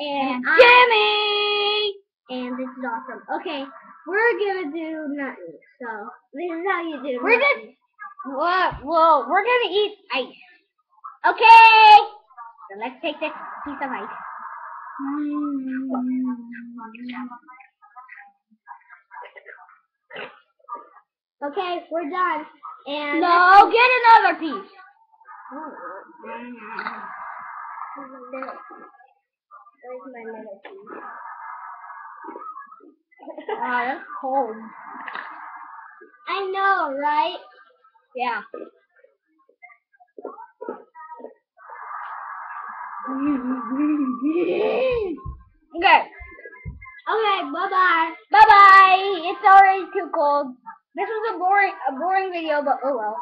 I, Jimmy! and this is awesome. Okay, we're gonna do nothing. So this is how you do. It. We're nothing. What? Well, we're gonna eat ice. Okay. So let's take this piece of ice. Okay, we're done. And No, get another piece. Oh, Where's my middle piece? Ah, that's cold. I know, right? Yeah. Okay. Okay, bye bye. Bye bye. It's already too cold. This was a boring, a boring video, but oh well.